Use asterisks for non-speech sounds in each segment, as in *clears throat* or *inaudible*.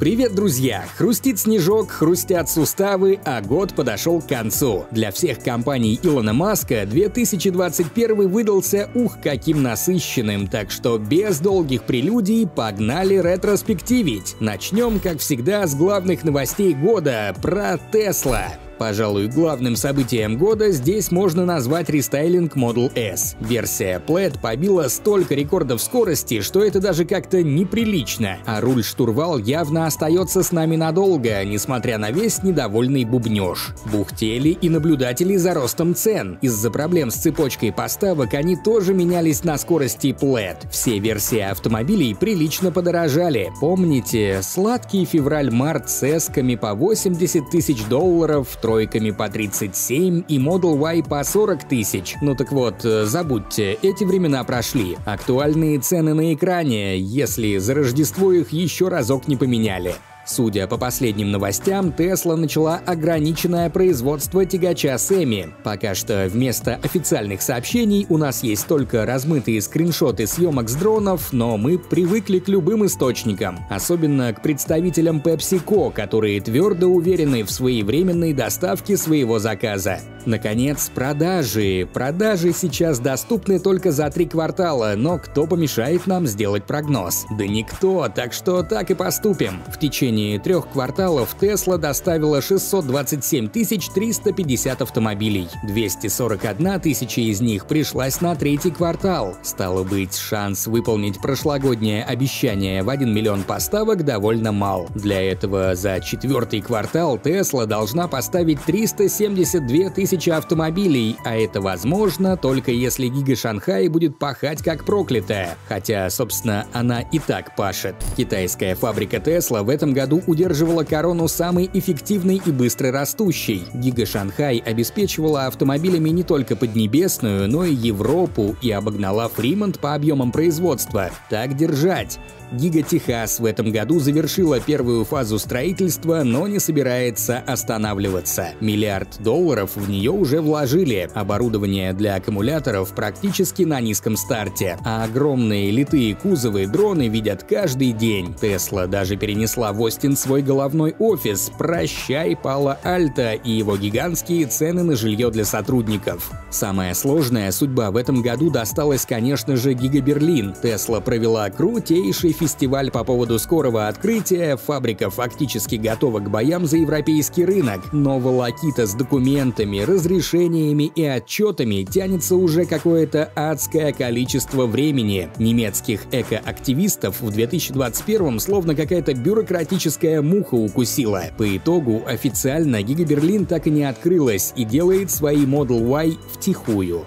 Привет, друзья! Хрустит снежок, хрустят суставы, а год подошел к концу. Для всех компаний Илона Маска 2021 выдался ух каким насыщенным, так что без долгих прелюдий погнали ретроспективить. Начнем, как всегда, с главных новостей года про Тесла. Пожалуй, главным событием года здесь можно назвать рестайлинг Model S. Версия Plaid побила столько рекордов скорости, что это даже как-то неприлично, а руль-штурвал явно остается с нами надолго, несмотря на весь недовольный бубнеж. Бухтели и наблюдатели за ростом цен. Из-за проблем с цепочкой поставок они тоже менялись на скорости Plaid. Все версии автомобилей прилично подорожали. Помните, сладкий февраль-март с эсками по 80 тысяч долларов, тройками по 37 и Model Y по 40 тысяч. Ну так вот, э, забудьте, эти времена прошли. Актуальные цены на экране, если за Рождество их еще разок не поменяли. Судя по последним новостям, Tesla начала ограниченное производство тягача Семи. Пока что вместо официальных сообщений у нас есть только размытые скриншоты съемок с дронов, но мы привыкли к любым источникам, особенно к представителям PepsiCo, которые твердо уверены в своевременной доставке своего заказа. Наконец, продажи. Продажи сейчас доступны только за три квартала, но кто помешает нам сделать прогноз? Да никто, так что так и поступим. В течение трех кварталов Tesla доставила 627 350 автомобилей. 241 тысяча из них пришлась на третий квартал. Стало быть, шанс выполнить прошлогоднее обещание в 1 миллион поставок довольно мал. Для этого за четвертый квартал Tesla должна поставить 372 тысячи автомобилей, а это возможно только если Гига Шанхай будет пахать как проклятая. Хотя, собственно, она и так пашет. Китайская фабрика Tesla в этом году удерживала корону самой эффективной и быстро растущей. Гига Шанхай обеспечивала автомобилями не только Поднебесную, но и Европу и обогнала Фримонт по объемам производства. Так держать. Гига Техас в этом году завершила первую фазу строительства, но не собирается останавливаться. Миллиард долларов в нее уже вложили. Оборудование для аккумуляторов практически на низком старте. А огромные литые кузовы дроны видят каждый день. Тесла даже перенесла в Остин свой головной офис. Прощай, Пало-Альто и его гигантские цены на жилье для сотрудников. Самая сложная судьба в этом году досталась, конечно же, Гига Берлин. Тесла провела крутейший фестиваль по поводу скорого открытия, фабрика фактически готова к боям за европейский рынок, но волокита с документами, разрешениями и отчетами тянется уже какое-то адское количество времени. Немецких экоактивистов в 2021 словно какая-то бюрократическая муха укусила. По итогу официально Гига Берлин так и не открылась и делает свои Model Y втихую.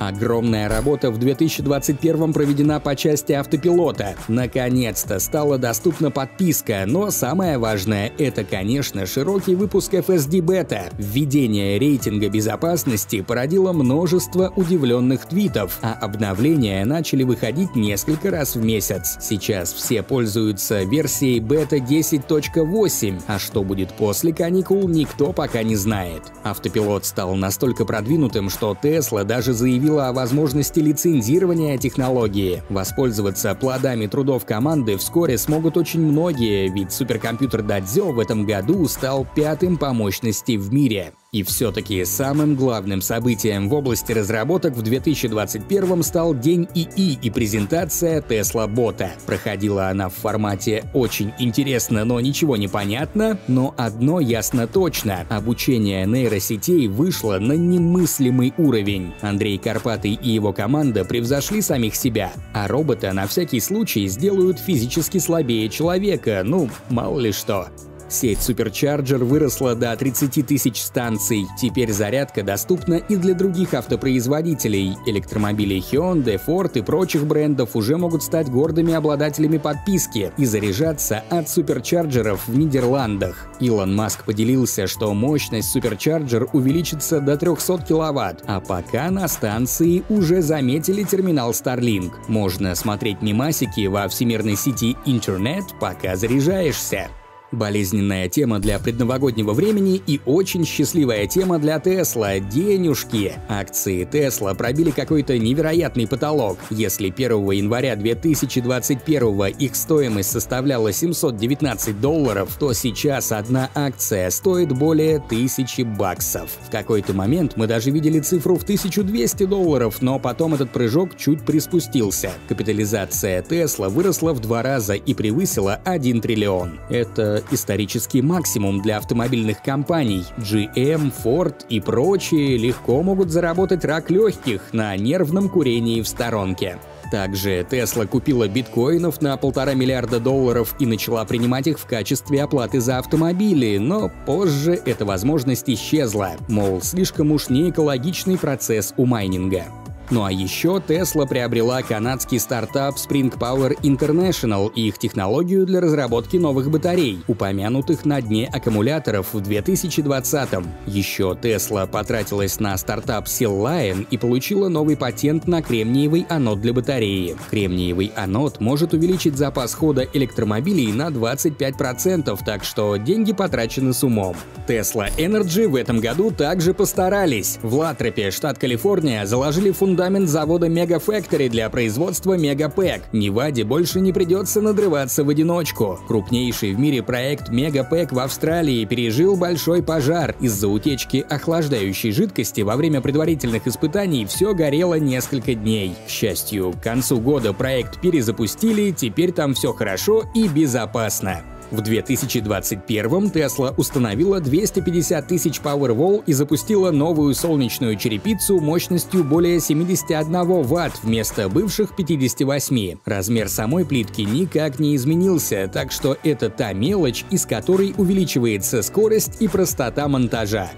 Огромная работа в 2021 проведена по части автопилота. Наконец-то стала доступна подписка, но самое важное — это, конечно, широкий выпуск FSD Beta. Введение рейтинга безопасности породило множество удивленных твитов, а обновления начали выходить несколько раз в месяц. Сейчас все пользуются версией Beta 10.8, а что будет после каникул, никто пока не знает. Автопилот стал настолько продвинутым, что Tesla даже заявил заявила о возможности лицензирования технологии. Воспользоваться плодами трудов команды вскоре смогут очень многие, ведь суперкомпьютер Дадзё в этом году стал пятым по мощности в мире. И все-таки самым главным событием в области разработок в 2021 стал День ИИ и презентация Tesla Бота. Проходила она в формате «очень интересно, но ничего не понятно», но одно ясно точно – обучение нейросетей вышло на немыслимый уровень. Андрей Карпатый и его команда превзошли самих себя, а робота на всякий случай сделают физически слабее человека, ну, мало ли что. Сеть Supercharger выросла до 30 тысяч станций. Теперь зарядка доступна и для других автопроизводителей. Электромобили Hyundai, Ford и прочих брендов уже могут стать гордыми обладателями подписки и заряжаться от суперчарджеров в Нидерландах. Илон Маск поделился, что мощность Supercharger увеличится до 300 кВт, а пока на станции уже заметили терминал Starlink. Можно смотреть мимасики во всемирной сети интернет, пока заряжаешься. Болезненная тема для предновогоднего времени и очень счастливая тема для Тесла – денежки. Акции Тесла пробили какой-то невероятный потолок. Если 1 января 2021 их стоимость составляла 719 долларов, то сейчас одна акция стоит более 1000 баксов. В какой-то момент мы даже видели цифру в 1200 долларов, но потом этот прыжок чуть приспустился. Капитализация Тесла выросла в два раза и превысила 1 триллион. Это исторический максимум для автомобильных компаний. GM, Ford и прочие легко могут заработать рак легких на нервном курении в сторонке. Также Tesla купила биткоинов на полтора миллиарда долларов и начала принимать их в качестве оплаты за автомобили, но позже эта возможность исчезла. Мол, слишком уж не экологичный процесс у майнинга. Ну а еще Tesla приобрела канадский стартап Spring Power International и их технологию для разработки новых батарей, упомянутых на дне аккумуляторов в 2020 -м. Еще Tesla потратилась на стартап Seal Lion и получила новый патент на кремниевый анод для батареи. Кремниевый анод может увеличить запас хода электромобилей на 25%, так что деньги потрачены с умом. Tesla Energy в этом году также постарались. В Латропе, штат Калифорния, заложили фундамент фундамент завода Mega Factory для производства Мегапэк. Неваде больше не придется надрываться в одиночку. Крупнейший в мире проект Мегапэк в Австралии пережил большой пожар. Из-за утечки охлаждающей жидкости во время предварительных испытаний все горело несколько дней. К счастью, к концу года проект перезапустили, теперь там все хорошо и безопасно. В 2021 Tesla установила 250 тысяч Powerwall и запустила новую солнечную черепицу мощностью более 71 Вт вместо бывших 58. Размер самой плитки никак не изменился, так что это та мелочь, из которой увеличивается скорость и простота монтажа.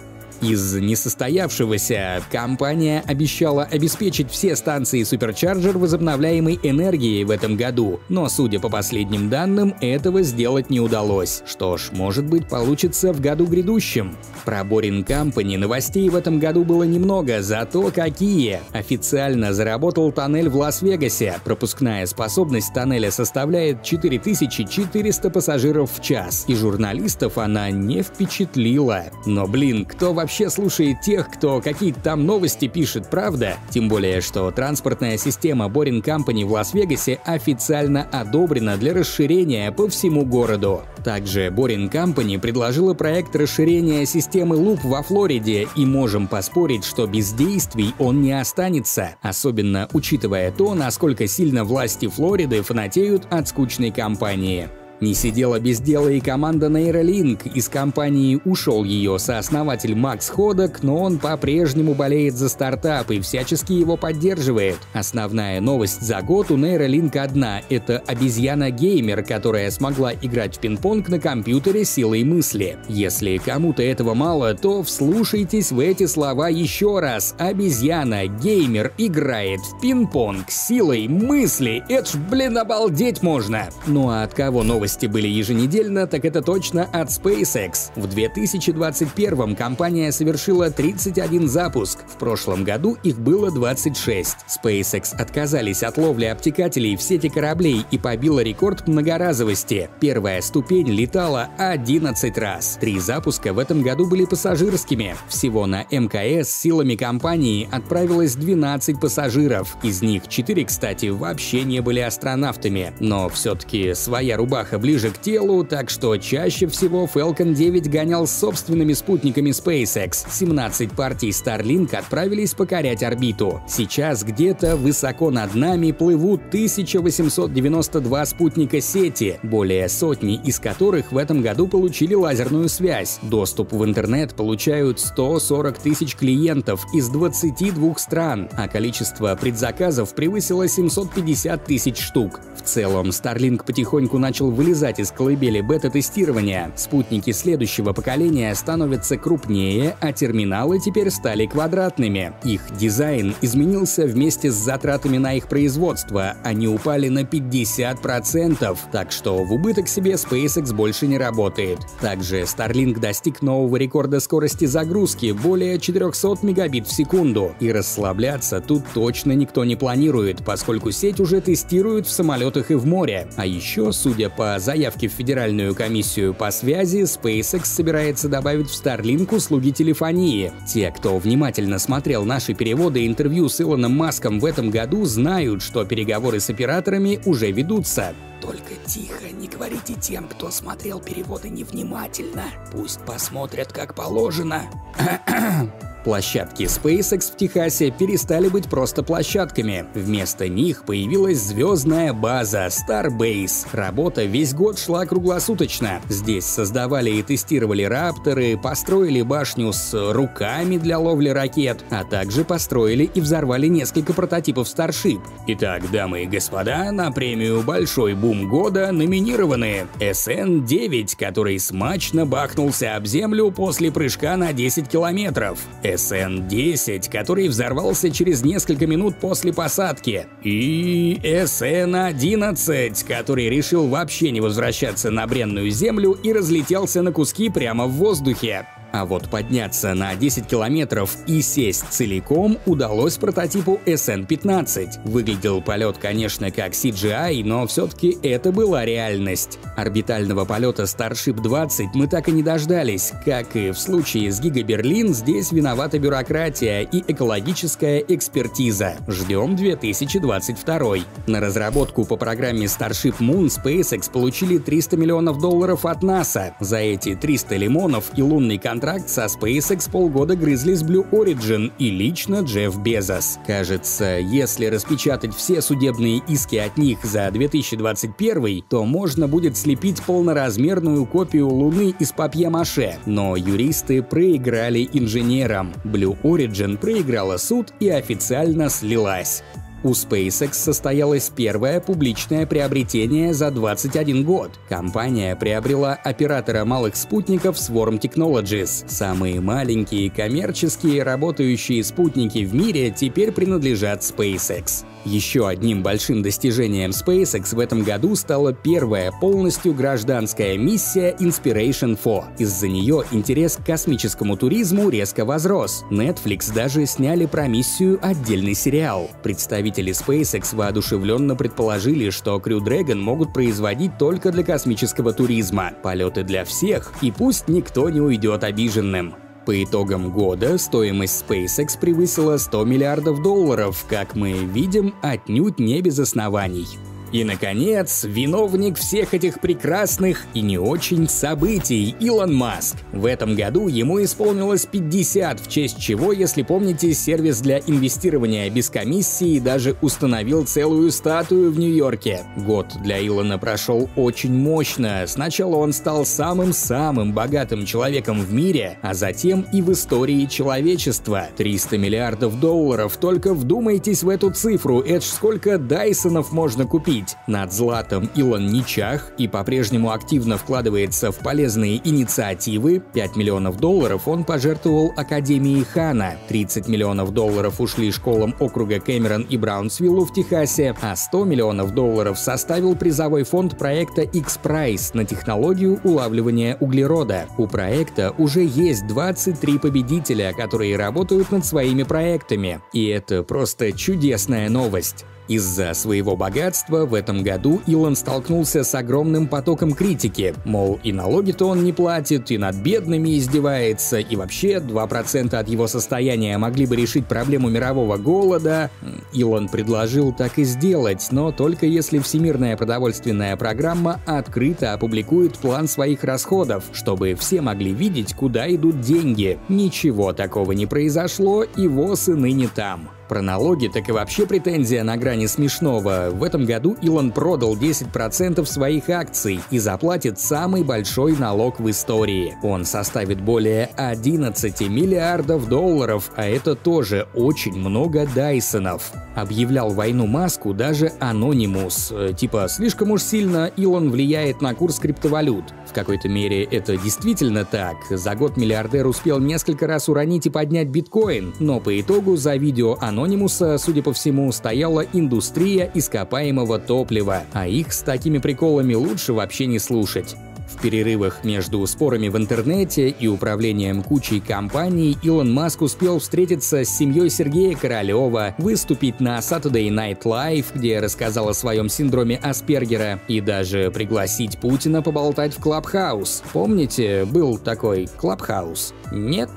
Из несостоявшегося компания обещала обеспечить все станции суперчарджер возобновляемой энергией в этом году, но, судя по последним данным, этого сделать не удалось. Что ж, может быть, получится в году грядущем. Про Boring Company новостей в этом году было немного, зато какие! Официально заработал тоннель в Лас-Вегасе. Пропускная способность тоннеля составляет 4400 пассажиров в час, и журналистов она не впечатлила. Но, блин, кто вообще вообще слушает тех, кто какие-то там новости пишет, правда? Тем более, что транспортная система Boring Company в Лас-Вегасе официально одобрена для расширения по всему городу. Также Boring Company предложила проект расширения системы Loop во Флориде, и можем поспорить, что без действий он не останется, особенно учитывая то, насколько сильно власти Флориды фанатеют от скучной компании. Не сидела без дела и команда Neuralink. Из компании ушел ее сооснователь Макс Ходок, но он по-прежнему болеет за стартап и всячески его поддерживает. Основная новость за год у Neuralink одна – это обезьяна-геймер, которая смогла играть в пинг-понг на компьютере силой мысли. Если кому-то этого мало, то вслушайтесь в эти слова еще раз. Обезьяна-геймер играет в пинг-понг силой мысли. Это ж, блин, обалдеть можно! Ну а от кого новость Новости были еженедельно, так это точно от SpaceX. В 2021 компания совершила 31 запуск, в прошлом году их было 26. SpaceX отказались от ловли обтекателей в сети кораблей и побила рекорд многоразовости. Первая ступень летала 11 раз. Три запуска в этом году были пассажирскими. Всего на МКС силами компании отправилось 12 пассажиров. Из них 4, кстати, вообще не были астронавтами. Но все-таки своя рубаха ближе к телу, так что чаще всего Falcon 9 гонял собственными спутниками SpaceX. 17 партий Starlink отправились покорять орбиту. Сейчас где-то высоко над нами плывут 1892 спутника сети, более сотни из которых в этом году получили лазерную связь. Доступ в интернет получают 140 тысяч клиентов из 22 стран, а количество предзаказов превысило 750 тысяч штук. В целом, Starlink потихоньку начал вылезать вылезать из колыбели бета-тестирования. Спутники следующего поколения становятся крупнее, а терминалы теперь стали квадратными. Их дизайн изменился вместе с затратами на их производство. Они упали на 50%, так что в убыток себе SpaceX больше не работает. Также Starlink достиг нового рекорда скорости загрузки более 400 мегабит в секунду. И расслабляться тут точно никто не планирует, поскольку сеть уже тестируют в самолетах и в море. А еще, судя по по заявке в Федеральную комиссию по связи, SpaceX собирается добавить в Starlink услуги телефонии. Те, кто внимательно смотрел наши переводы и интервью с Илоном Маском в этом году, знают, что переговоры с операторами уже ведутся. Только тихо, не говорите тем, кто смотрел переводы невнимательно. Пусть посмотрят как положено. *clears throat* Площадки SpaceX в Техасе перестали быть просто площадками. Вместо них появилась звездная база Starbase. Работа весь год шла круглосуточно. Здесь создавали и тестировали рапторы, построили башню с руками для ловли ракет, а также построили и взорвали несколько прототипов Starship. Итак, дамы и господа, на премию «Большой бум года» номинированы SN-9, который смачно бахнулся об землю после прыжка на 10 километров, SN-10, который взорвался через несколько минут после посадки, и SN-11, который решил вообще не возвращаться на бренную землю и разлетелся на куски прямо в воздухе. А вот подняться на 10 километров и сесть целиком удалось прототипу SN-15. Выглядел полет, конечно, как CGI, но все-таки это была реальность. Орбитального полета Starship-20 мы так и не дождались. Как и в случае с Гига Берлин, здесь виновата бюрократия и экологическая экспертиза. Ждем 2022. На разработку по программе Starship Moon SpaceX получили 300 миллионов долларов от НАСА. За эти 300 лимонов и лунный контракт контракт со SpaceX полгода грызли с Blue Origin и лично Джефф Безос. Кажется, если распечатать все судебные иски от них за 2021, то можно будет слепить полноразмерную копию Луны из папье-маше. Но юристы проиграли инженерам. Blue Origin проиграла суд и официально слилась. У SpaceX состоялось первое публичное приобретение за 21 год. Компания приобрела оператора малых спутников Swarm Technologies. Самые маленькие коммерческие работающие спутники в мире теперь принадлежат SpaceX. Еще одним большим достижением SpaceX в этом году стала первая полностью гражданская миссия Inspiration 4. Из-за нее интерес к космическому туризму резко возрос. Netflix даже сняли про миссию отдельный сериал. Представители SpaceX воодушевленно предположили, что Crew Dragon могут производить только для космического туризма. Полеты для всех, и пусть никто не уйдет обиженным. По итогам года стоимость SpaceX превысила 100 миллиардов долларов, как мы видим, отнюдь не без оснований. И, наконец, виновник всех этих прекрасных и не очень событий – Илон Маск. В этом году ему исполнилось 50, в честь чего, если помните, сервис для инвестирования без комиссии даже установил целую статую в Нью-Йорке. Год для Илона прошел очень мощно. Сначала он стал самым-самым богатым человеком в мире, а затем и в истории человечества. 300 миллиардов долларов, только вдумайтесь в эту цифру, это ж сколько Дайсонов можно купить жить. Над златом Илон не чах и по-прежнему активно вкладывается в полезные инициативы. 5 миллионов долларов он пожертвовал Академии Хана, 30 миллионов долларов ушли школам округа Кэмерон и Браунсвиллу в Техасе, а 100 миллионов долларов составил призовой фонд проекта X-Prize на технологию улавливания углерода. У проекта уже есть 23 победителя, которые работают над своими проектами. И это просто чудесная новость. Из-за своего богатства в этом году Илон столкнулся с огромным потоком критики, мол, и налоги-то он не платит, и над бедными издевается, и вообще 2% от его состояния могли бы решить проблему мирового голода. Илон предложил так и сделать, но только если Всемирная продовольственная программа открыто опубликует план своих расходов, чтобы все могли видеть, куда идут деньги. Ничего такого не произошло, и ВОЗ и ныне там. Про налоги так и вообще претензия на грани смешного. В этом году Илон продал 10% своих акций и заплатит самый большой налог в истории. Он составит более 11 миллиардов долларов, а это тоже очень много Дайсонов. Объявлял войну Маску даже Анонимус. Типа, слишком уж сильно Илон влияет на курс криптовалют. В какой-то мере это действительно так. За год миллиардер успел несколько раз уронить и поднять биткоин, но по итогу за видео Анонимуса, судя по всему, стояла индустрия ископаемого топлива, а их с такими приколами лучше вообще не слушать. В перерывах между спорами в интернете и управлением кучей компаний Илон Маск успел встретиться с семьей Сергея Королева, выступить на Saturday Night Live, где рассказал о своем синдроме Аспергера, и даже пригласить Путина поболтать в Clubhouse. Помните, был такой Clubhouse? Нет?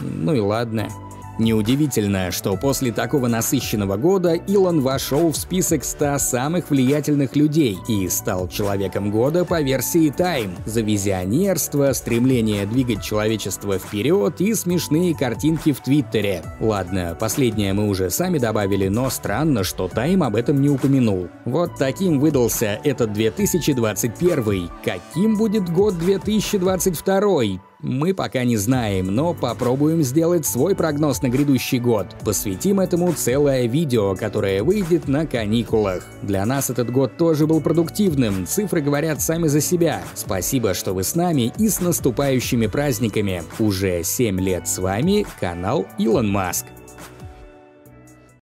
Ну и ладно. Неудивительно, что после такого насыщенного года Илон вошел в список 100 самых влиятельных людей и стал человеком года по версии Time за визионерство, стремление двигать человечество вперед и смешные картинки в Твиттере. Ладно, последнее мы уже сами добавили, но странно, что Time об этом не упомянул. Вот таким выдался этот 2021. Каким будет год 2022? Мы пока не знаем, но попробуем сделать свой прогноз на грядущий год. Посвятим этому целое видео, которое выйдет на каникулах. Для нас этот год тоже был продуктивным, цифры говорят сами за себя. Спасибо, что вы с нами и с наступающими праздниками. Уже 7 лет с вами канал Илон Маск.